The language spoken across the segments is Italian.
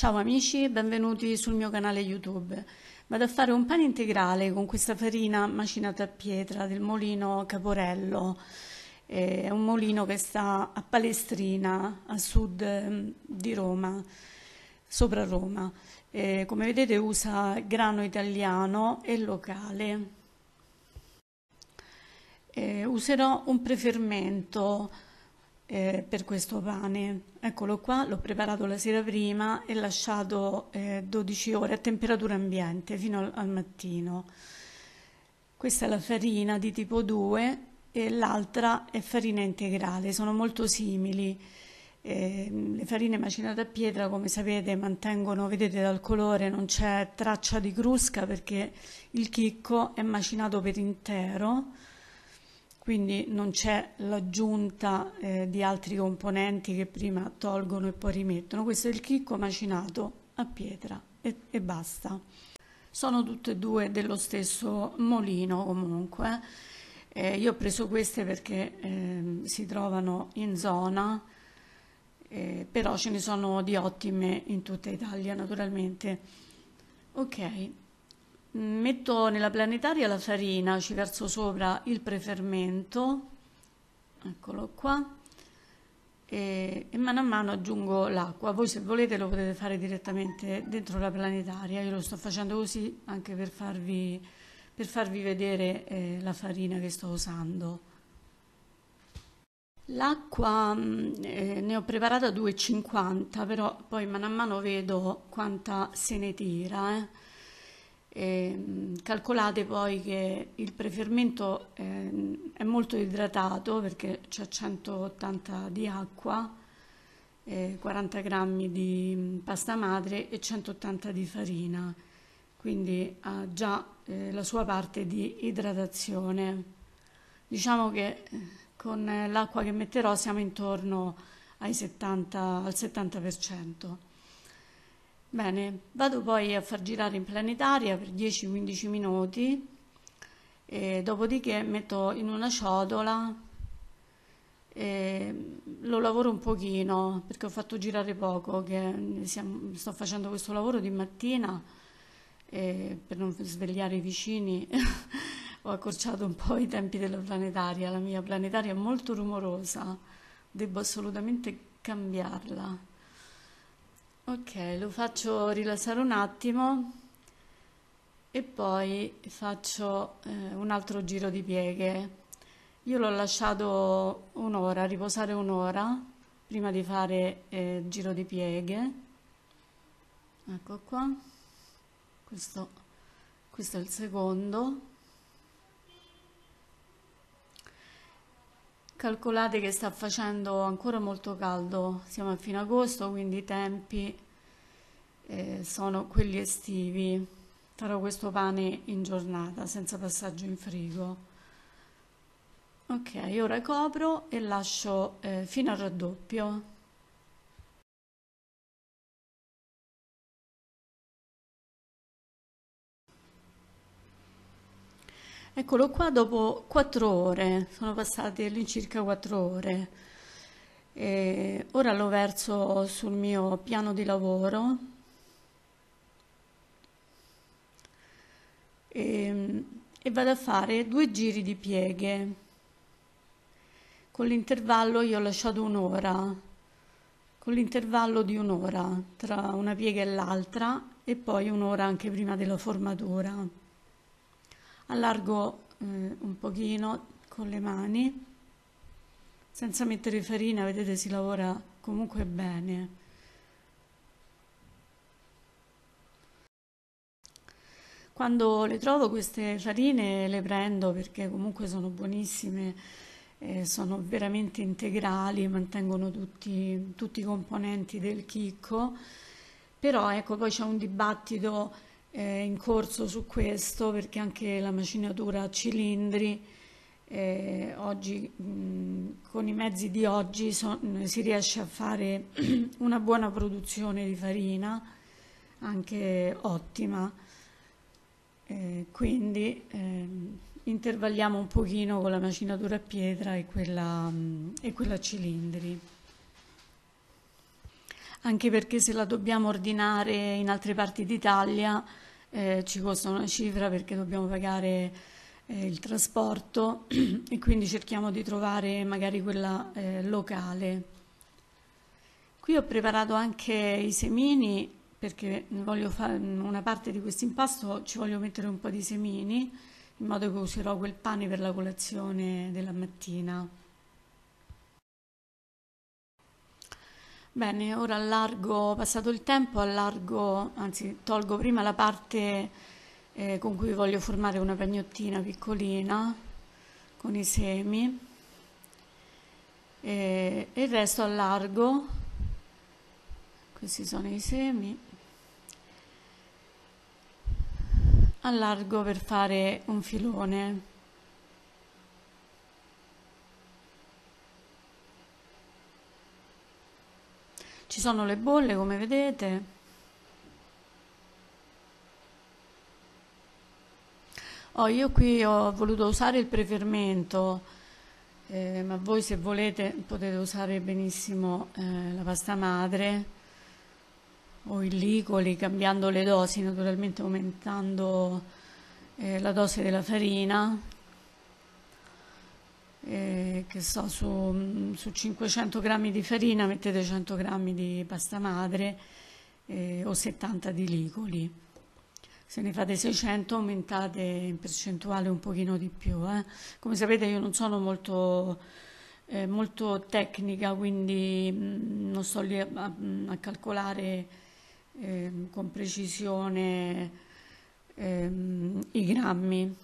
Ciao amici, benvenuti sul mio canale YouTube. Vado a fare un pane integrale con questa farina macinata a pietra del molino Caporello. È un molino che sta a Palestrina, a sud mm, di Roma, sopra Roma. E come vedete usa grano italiano e locale. E userò un prefermento eh, per questo pane. Eccolo qua, l'ho preparato la sera prima e lasciato eh, 12 ore a temperatura ambiente fino al, al mattino. Questa è la farina di tipo 2 e l'altra è farina integrale, sono molto simili. Eh, le farine macinate a pietra, come sapete, mantengono, vedete dal colore, non c'è traccia di crusca perché il chicco è macinato per intero quindi non c'è l'aggiunta eh, di altri componenti che prima tolgono e poi rimettono. Questo è il chicco macinato a pietra e, e basta. Sono tutte e due dello stesso molino comunque. Eh, io ho preso queste perché eh, si trovano in zona, eh, però ce ne sono di ottime in tutta Italia naturalmente. Ok, Metto nella planetaria la farina, ci verso sopra il prefermento, eccolo qua, e, e mano a mano aggiungo l'acqua. Voi se volete lo potete fare direttamente dentro la planetaria, io lo sto facendo così anche per farvi, per farvi vedere eh, la farina che sto usando. L'acqua mm, eh, ne ho preparata 2,50, però poi mano a mano vedo quanta se ne tira. Eh. E, calcolate poi che il prefermento eh, è molto idratato perché c'è 180 di acqua, eh, 40 grammi di pasta madre e 180 di farina, quindi ha già eh, la sua parte di idratazione. Diciamo che eh, con l'acqua che metterò siamo intorno 70, al 70%. Bene, vado poi a far girare in planetaria per 10-15 minuti e dopodiché metto in una ciotola e lo lavoro un pochino perché ho fatto girare poco, che siamo, sto facendo questo lavoro di mattina per non svegliare i vicini ho accorciato un po' i tempi della planetaria, la mia planetaria è molto rumorosa, devo assolutamente cambiarla. Ok, lo faccio rilassare un attimo e poi faccio eh, un altro giro di pieghe. Io l'ho lasciato un'ora, riposare un'ora prima di fare eh, il giro di pieghe. Ecco qua, questo, questo è il secondo. Calcolate che sta facendo ancora molto caldo, siamo a fine agosto, quindi i tempi eh, sono quelli estivi. Farò questo pane in giornata, senza passaggio in frigo. Ok, ora copro e lascio eh, fino al raddoppio. Eccolo qua dopo 4 ore, sono passate all'incirca 4 ore. E ora lo verso sul mio piano di lavoro e, e vado a fare due giri di pieghe. Con l'intervallo io ho lasciato un'ora, con l'intervallo di un'ora tra una piega e l'altra e poi un'ora anche prima della formatura allargo eh, un pochino con le mani senza mettere farina vedete si lavora comunque bene. Quando le trovo queste farine le prendo perché comunque sono buonissime eh, sono veramente integrali mantengono tutti, tutti i componenti del chicco. Però ecco poi c'è un dibattito eh, in corso su questo perché anche la macinatura a cilindri eh, oggi mh, con i mezzi di oggi so, si riesce a fare una buona produzione di farina anche ottima. Eh, quindi ehm, intervalliamo un pochino con la macinatura a pietra e quella, mh, e quella a cilindri anche perché se la dobbiamo ordinare in altre parti d'Italia eh, ci costa una cifra perché dobbiamo pagare eh, il trasporto e quindi cerchiamo di trovare magari quella eh, locale. Qui ho preparato anche i semini perché voglio fare una parte di questo impasto, ci voglio mettere un po' di semini in modo che userò quel pane per la colazione della mattina. Bene, ora allargo, passato il tempo, allargo, anzi tolgo prima la parte eh, con cui voglio formare una pagnottina piccolina con i semi. E, e il resto allargo, questi sono i semi, allargo per fare un filone. Sono le bolle come vedete. Oh, io qui ho voluto usare il prefermento, eh, ma voi se volete potete usare benissimo eh, la pasta madre o i licoli cambiando le dosi, naturalmente aumentando eh, la dose della farina eh, che so, su, su, 500 grammi di farina mettete 100 grammi di pasta madre eh, o 70 di licoli. Se ne fate 600 aumentate in percentuale un pochino di più. Eh. Come sapete io non sono molto, eh, molto tecnica, quindi mh, mm, non sto lì a, a calcolare ehm, con precisione ehm, i grammi.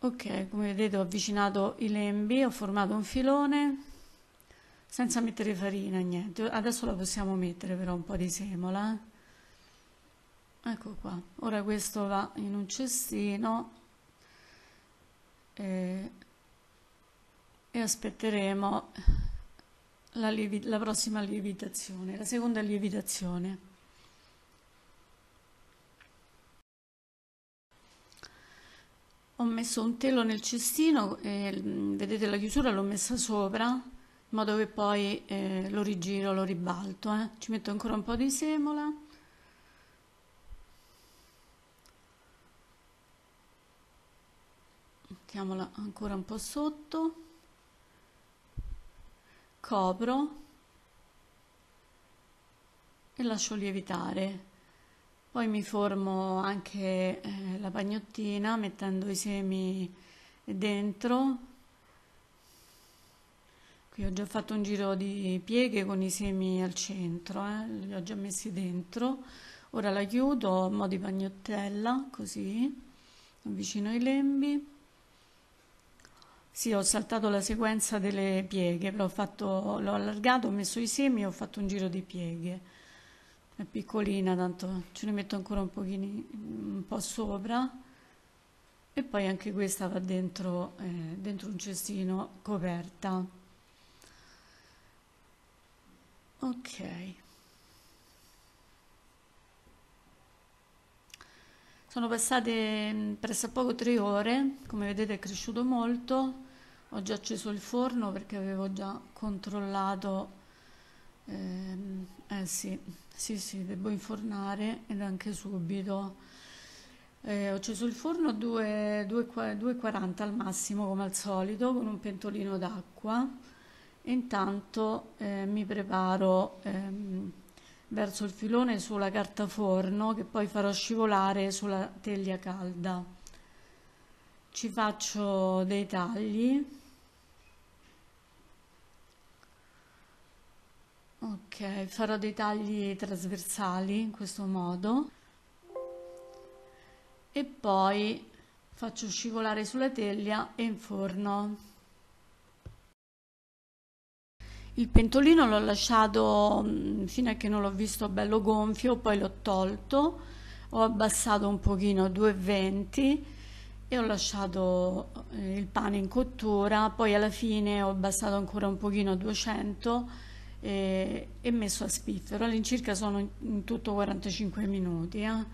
Ok, come vedete ho avvicinato i lembi, ho formato un filone senza mettere farina, niente. Adesso la possiamo mettere però un po' di semola. Ecco qua. Ora questo va in un cestino e, e aspetteremo la, la prossima lievitazione, la seconda lievitazione. Ho messo un telo nel cestino e mm, vedete la chiusura l'ho messa sopra in modo che poi eh, lo rigiro, lo ribalto. Eh. Ci metto ancora un po' di semola. Mettiamola ancora un po' sotto. Copro e lascio lievitare. Poi mi formo anche eh, la pagnottina mettendo i semi dentro. Qui ho già fatto un giro di pieghe con i semi al centro, eh, li ho già messi dentro. Ora la chiudo a mo' di pagnottella, così, avvicino i lembi. Sì, ho saltato la sequenza delle pieghe, però l'ho allargato, ho messo i semi e ho fatto un giro di pieghe è piccolina tanto ce ne metto ancora un pochino un po' sopra. E poi anche questa va dentro, eh, dentro un cestino coperta. Ok. Sono passate mm, pressappoco tre ore. Come vedete è cresciuto molto. Ho già acceso il forno perché avevo già controllato eh, eh sì sì, sì, devo infornare ed anche subito. Eh, ho acceso il forno a 2,40 al massimo come al solito con un pentolino d'acqua e intanto eh, mi preparo ehm, verso il filone sulla carta forno che poi farò scivolare sulla teglia calda. Ci faccio dei tagli Farò dei tagli trasversali in questo modo. E poi faccio scivolare sulla teglia e inforno. Il pentolino l'ho lasciato mm, fino a che non l'ho visto bello gonfio, poi l'ho tolto, ho abbassato un pochino a 220 e ho lasciato eh, il pane in cottura, poi alla fine ho abbassato ancora un pochino a 200 e, e messo a spiffero. All'incirca sono in tutto 45 minuti. Eh.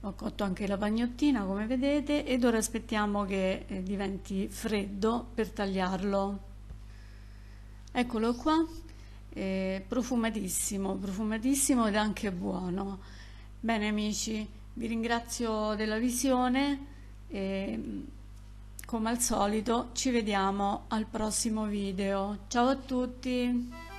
Ho cotto anche la pagnottina come vedete ed ora aspettiamo che eh, diventi freddo per tagliarlo. Eccolo qua. eh, profumatissimo, profumatissimo ed anche buono. Bene amici, vi ringrazio della visione e come al solito ci vediamo al prossimo video. Ciao a tutti!